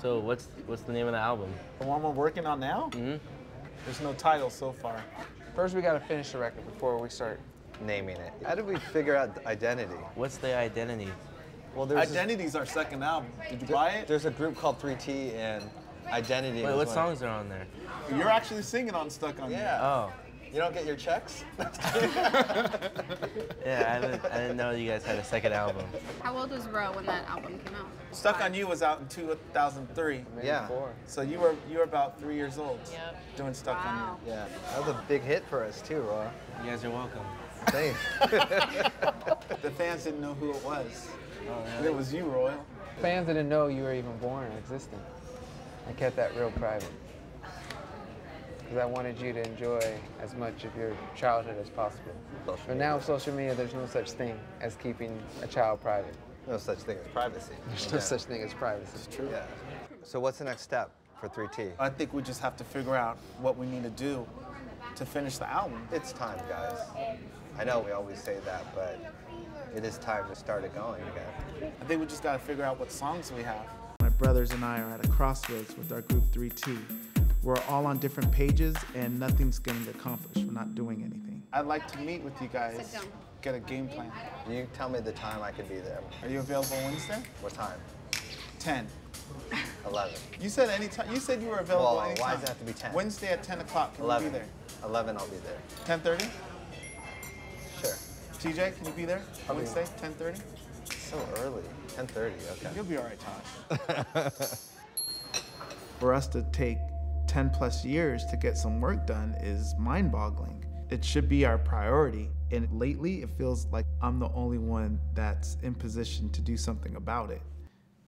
So what's what's the name of the album? The one we're working on now? hmm There's no title so far. First, we gotta finish the record before we start. Naming it. How did we figure out identity? What's the identity? Well, there's this- Identity's our second album. Did you buy it? There's a group called 3T and Identity. Wait, what one- songs are on there? You're actually singing on Stuck on You. Yeah. Oh, You don't get your checks? yeah. I didn't, I didn't know you guys had a second album. How old was Ro when that album came out? Stuck on You was out in 2003. Maybe Yeah. four. So you were you were about three years old. Yep. Doing Stuck Wow. on You. yeah. That was a big hit for us too, Ro. You guys are welcome. Thanks. The fans didn't know who it was. Oh, It was you, Royal. Fans didn't know you were even born or existent. I kept that real private. Because I wanted you to enjoy as much of your childhood as possible. Social But now with social media, there's no such thing as keeping a child private. No such thing as privacy. There's no such thing as privacy. It's True. Yeah. So what's the next step for 3T? I think we just have to figure out what we need to do to finish the album. It's time, guys. I know we always say that, but it is time to start it going again. I think we just got to figure out what songs we have. My brothers and I are at a crossroads with our group 3T. We're all on different pages and nothing's getting accomplished. We're not doing anything. I'd like to meet with you guys, get a game plan. You tell me the time I can be there. Are you available Wednesday? What time? 10. 11. You said anytime. You said you were available Well, why does it have to be 10? Wednesday at 10 o'clock. Can 11. you be there? 11, I'll be there. 10:30. Sure. TJ, can you be there? I'll be Wednesday, 10:30. So early. 10:30. Okay. You'll be all right, Tosh. For us to take 10 plus years to get some work done is mind boggling. It should be our priority. And lately, it feels like I'm the only one that's in position to do something about it.